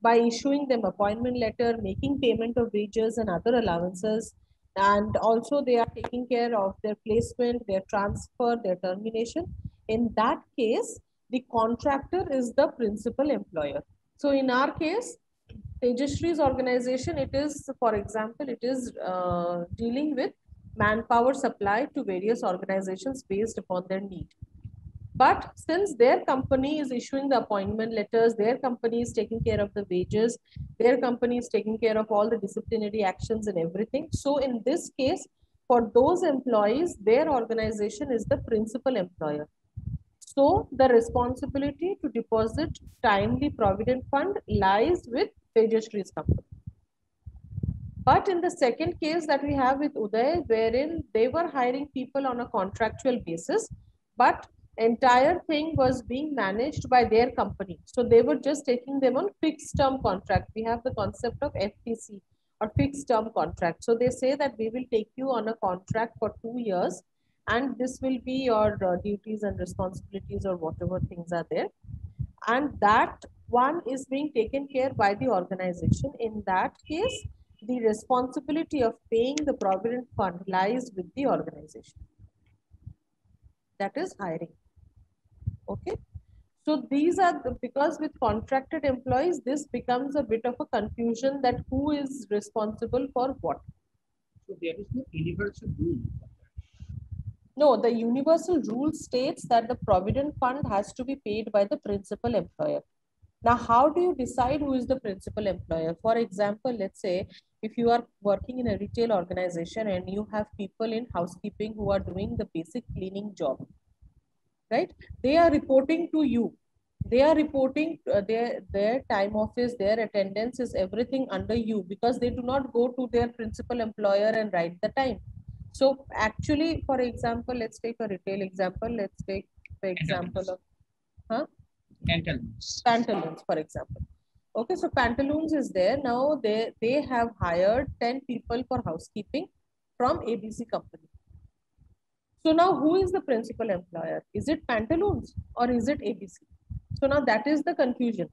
[SPEAKER 1] by issuing them appointment letter, making payment of wages and other allowances, and also they are taking care of their placement, their transfer, their termination. In that case, the contractor is the principal employer. So in our case, Tejashree's organization, it is, for example, it is uh, dealing with manpower supply to various organizations based upon their need. But since their company is issuing the appointment letters, their company is taking care of the wages, their company is taking care of all the disciplinary actions and everything. So in this case, for those employees, their organization is the principal employer. So the responsibility to deposit timely provident fund lies with Tejashree's company. But in the second case that we have with Uday, wherein they were hiring people on a contractual basis, but entire thing was being managed by their company. So they were just taking them on fixed term contract. We have the concept of FTC or fixed term contract. So they say that we will take you on a contract for two years and this will be your uh, duties and responsibilities or whatever things are there. And that one is being taken care by the organization. In that case the responsibility of paying the provident fund lies with the organization. That is hiring. Okay? So these are the, because with contracted employees this becomes a bit of a confusion that who is responsible for what.
[SPEAKER 2] So there is no universal rule
[SPEAKER 1] no, the universal rule states that the provident fund has to be paid by the principal employer. Now, how do you decide who is the principal employer? For example, let's say if you are working in a retail organization and you have people in housekeeping who are doing the basic cleaning job, right? They are reporting to you. They are reporting uh, their, their time office, their attendance is everything under you because they do not go to their principal employer and write the time so actually, for example, let's take a retail example. Let's take the example of huh?
[SPEAKER 2] Pantaloons.
[SPEAKER 1] Pantaloons, for example. Okay, so Pantaloons is there. Now they, they have hired 10 people for housekeeping from ABC company. So now who is the principal employer? Is it Pantaloons or is it ABC? So now that is the confusion.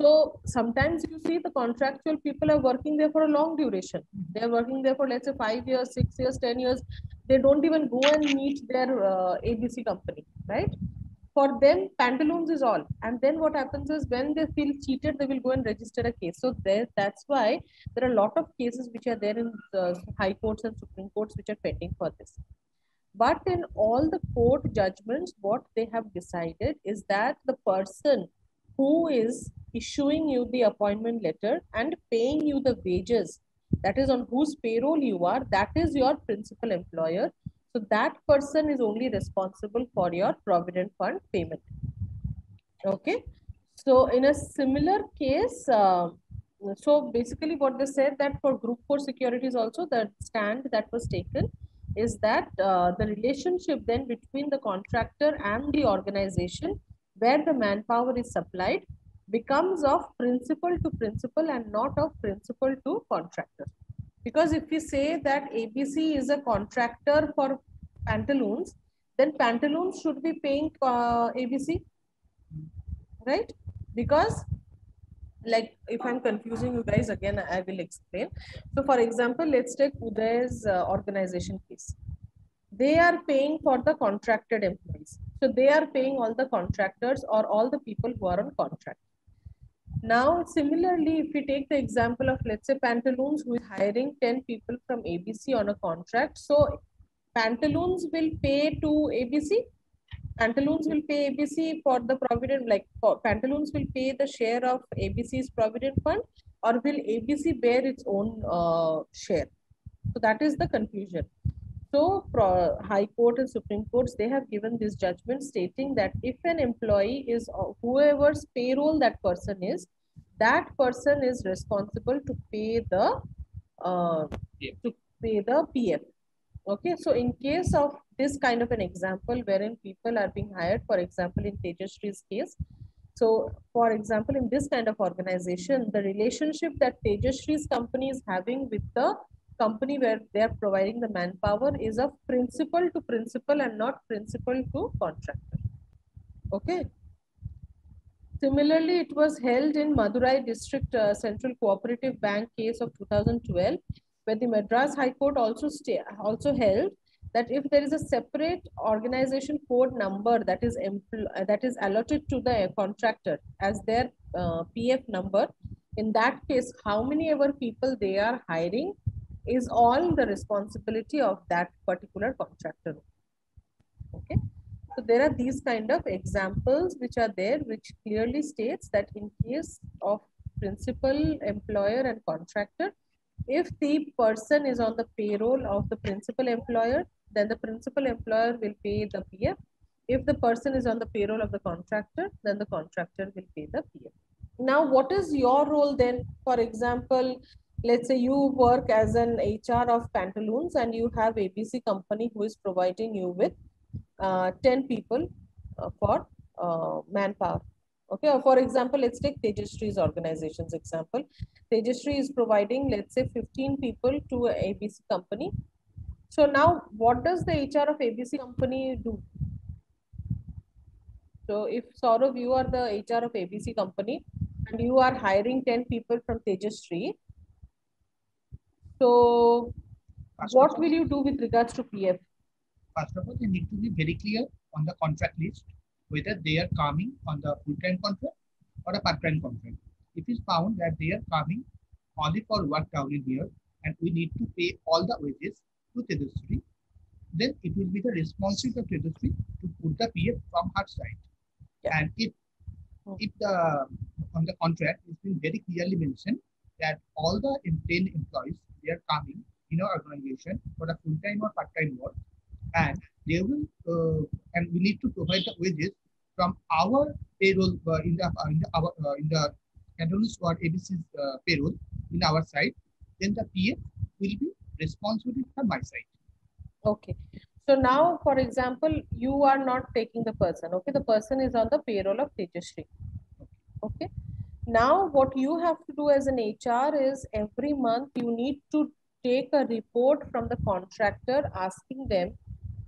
[SPEAKER 1] So sometimes you see the contractual people are working there for a long duration. They're working there for let's say five years, six years, 10 years. They don't even go and meet their uh, ABC company, right? For them, pantaloons is all. And then what happens is when they feel cheated, they will go and register a case. So there, that's why there are a lot of cases which are there in the high courts and supreme courts which are pending for this. But in all the court judgments, what they have decided is that the person who is issuing you the appointment letter and paying you the wages, that is on whose payroll you are, that is your principal employer. So that person is only responsible for your provident fund payment. Okay. So in a similar case, uh, so basically what they said that for group four securities also the stand that was taken is that uh, the relationship then between the contractor and the organization where the manpower is supplied becomes of principal to principal and not of principal to contractor. Because if we say that ABC is a contractor for pantaloons, then pantaloons should be paying uh, ABC, right? Because like if I'm confusing you guys again, I will explain. So for example, let's take Uday's uh, organization case. They are paying for the contracted employees. So they are paying all the contractors or all the people who are on contract. Now, similarly, if we take the example of, let's say, Pantaloons, who is hiring 10 people from ABC on a contract. So, Pantaloons will pay to ABC. Pantaloons will pay ABC for the provident, like Pantaloons will pay the share of ABC's provident fund, or will ABC bear its own uh, share? So, that is the confusion. So Pro High Court and Supreme Courts, they have given this judgment stating that if an employee is uh, whoever's payroll that person is, that person is responsible to pay the uh,
[SPEAKER 2] Yeah.
[SPEAKER 1] to pay the PF. Okay, so in case of this kind of an example wherein people are being hired, for example, in Tejasri's case, so for example, in this kind of organization, the relationship that Tejasri's company is having with the company where they are providing the manpower is of principal to principal and not principal to contractor. Okay. Similarly, it was held in Madurai District uh, Central Cooperative Bank case of 2012, where the Madras High Court also stay, also held that if there is a separate organization code number that is uh, that is allotted to the contractor as their uh, PF number, in that case, how many ever people they are hiring is all the responsibility of that particular contractor. Okay. So there are these kind of examples which are there, which clearly states that in case of principal, employer and contractor, if the person is on the payroll of the principal employer, then the principal employer will pay the PF. If the person is on the payroll of the contractor, then the contractor will pay the PF. Now, what is your role then? For example, let's say you work as an HR of Pantaloons and you have ABC company who is providing you with uh, 10 people uh, for uh, manpower. Okay, or for example, let's take Tejasri's organization's example. Tejasri is providing, let's say, 15 people to ABC company. So now, what does the HR of ABC company do? So if Saurav, you are the HR of ABC company and you are hiring 10 people from Tejasri, so
[SPEAKER 2] First
[SPEAKER 1] what will you do with regards to PF?
[SPEAKER 2] First of all, they need to be very clear on the contract list whether they are coming on the full-time contract or a part-time contract. If it's found that they are coming only for work down in here and we need to pay all the wages to Tejasri, then it will be the responsibility of Tejasri to put the PF from her side.
[SPEAKER 1] Yeah.
[SPEAKER 2] And if if the on the contract it's been very clearly mentioned that all the em- 10 employees they are coming in our organization for a full-time or part-time work and they will uh, and we need to provide the wages from our payroll uh, in the uh, in the our uh, in the Cantonese or ABC's uh, payroll in our side, then the PF will be responsibility from my side.
[SPEAKER 1] Okay. So now, for example, you are not taking the person. Okay. The person is on the payroll of Tejasri. Okay. Now, what you have to do as an HR is every month you need to take a report from the contractor asking them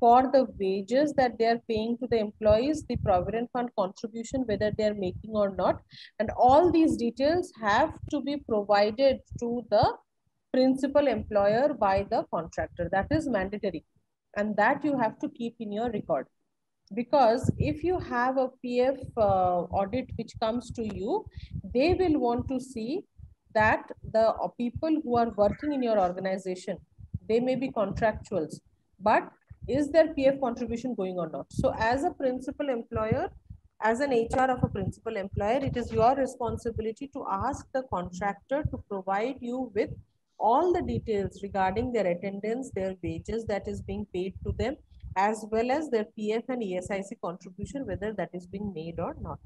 [SPEAKER 1] for the wages that they are paying to the employees, the provident fund contribution, whether they are making or not. And all these details have to be provided to the principal employer by the contractor. That is mandatory. And that you have to keep in your record. Because if you have a PF uh, audit which comes to you, they will want to see that the uh, people who are working in your organization, they may be contractuals, but is their PF contribution going or not? So as a principal employer, as an HR of a principal employer, it is your responsibility to ask the contractor to provide you with all the details regarding their attendance, their wages that is being paid to them, as well as their PF and ESIC contribution, whether that is being made or not.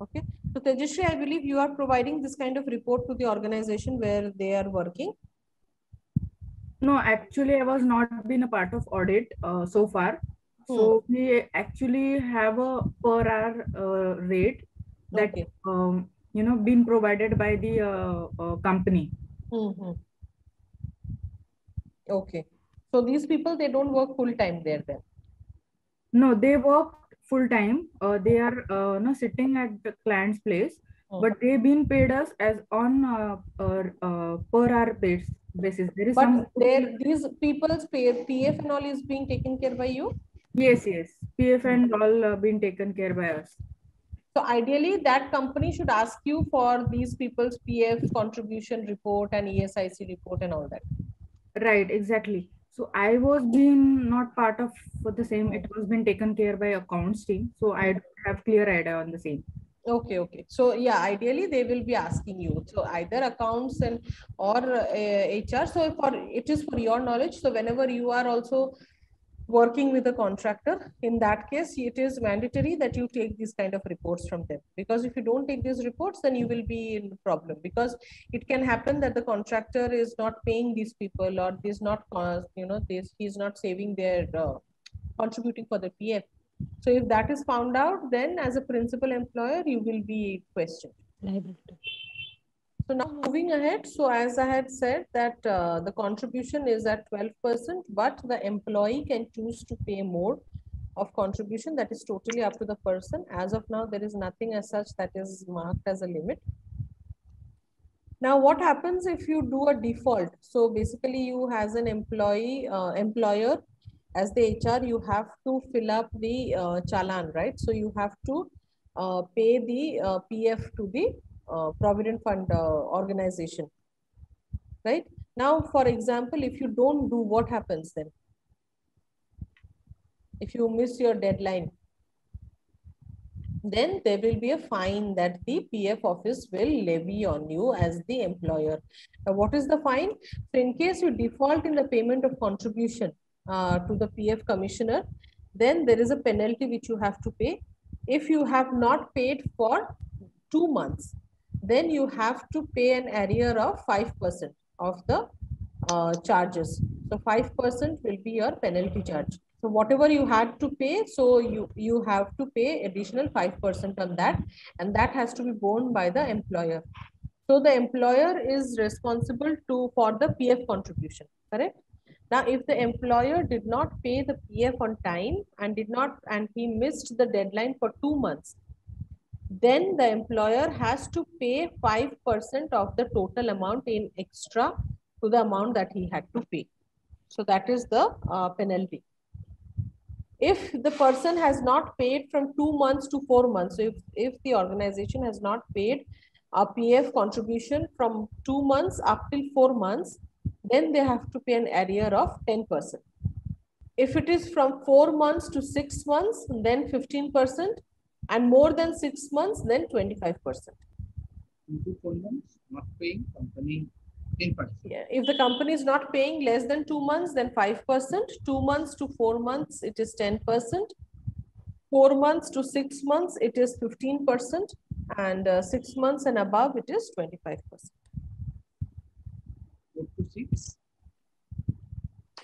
[SPEAKER 1] Okay, so Tejashri, I believe you are providing this kind of report to the organization where they are working.
[SPEAKER 4] No, actually, I was not been a part of audit uh, so far. So
[SPEAKER 1] Hmm.
[SPEAKER 4] we actually have a per hour uh, rate that
[SPEAKER 1] Okay.
[SPEAKER 4] um, you know been provided by the uh, uh, company.
[SPEAKER 1] Mhm. Okay. So these people, they don't work full time there then.
[SPEAKER 4] No, they work full time. Uh, they are uh, no sitting at the client's place,
[SPEAKER 1] Hmm.
[SPEAKER 4] but they've been paid us as on uh, uh, per hour basis. There is
[SPEAKER 1] But
[SPEAKER 4] some
[SPEAKER 1] there, these people's pay, PF and all is being taken care by you.
[SPEAKER 4] yes, yes, PF and all uh, been taken care by us.
[SPEAKER 1] So ideally, that company should ask you for these people's PF contribution report and ESIC report and all that.
[SPEAKER 4] Right, exactly. So I was being not part of for the same. It was been taken care by accounts team. So I have clear idea on the same.
[SPEAKER 1] Okay, okay. So yeah, ideally they will be asking you. So either accounts and or uh, HR. So for it is for your knowledge. So whenever you are also working with a contractor, in that case, it is mandatory that you take these kind of reports from them. Because if you don't take these reports, then you will be in problem. Because it can happen that the contractor is not paying these people or is not, uh, you know, this he's not saving their uh, contributing for the PF. So if that is found out, then as a principal employer, you will be questioned. So now moving ahead, so as I had said that uh, the contribution is at 12%, but the employee can choose to pay more of contribution that is totally up to the person. As of now, there is nothing as such that is marked as a limit. Now, what happens if you do a default? So basically you as an employee, uh, employer, as the HR, you have to fill up the uh, challan, right? So you have to uh, pay the uh, PF to the uh, Provident Fund uh, organization, right? Now, for example, if you don't do, what happens then? If you miss your deadline, then there will be a fine that the PF office will levy on you as the employer. Now, what is the fine? So in case you default in the payment of contribution uh, to the PF commissioner, then there is a penalty which you have to pay. If you have not paid for two months, then you have to pay an arrear of 5% of the uh, charges. So 5% will be your penalty charge. So whatever you had to pay, so you, you have to pay additional 5% on that and that has to be borne by the employer. So the employer is responsible to for the PF contribution, correct? Now, if the employer did not pay the PF on time and did not, and he missed the deadline for two months, then the employer has to pay 5% of the total amount in extra to the amount that he had to pay. So that is the uh, penalty. If the person has not paid from two months to four months, so if, if the organization has not paid a PF contribution from two months up till four months, then they have to pay an arrear of 10%. If it is from four months to six months, then 15%, and more than six months, then 25%.
[SPEAKER 2] Into four months, not paying company ten percent.
[SPEAKER 1] Yeah, if the company is not paying less than two months, then 5%, two months to four months, it is 10%. Four months to six months, it is 15%, and uh, six months and above, it is 25%.
[SPEAKER 2] Four to six,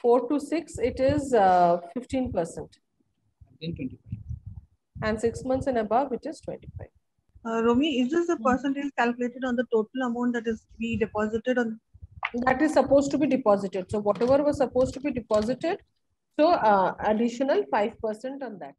[SPEAKER 1] Four to six, it is uh, 15%,
[SPEAKER 2] and then twenty-five.
[SPEAKER 1] And six months and above, it is 25.
[SPEAKER 5] Uh, Romi, is this the
[SPEAKER 1] Hmm.
[SPEAKER 5] percentage calculated on the total amount that is to be deposited on?
[SPEAKER 1] That is supposed to be deposited. So whatever was supposed to be deposited, So uh, additional 5% on that.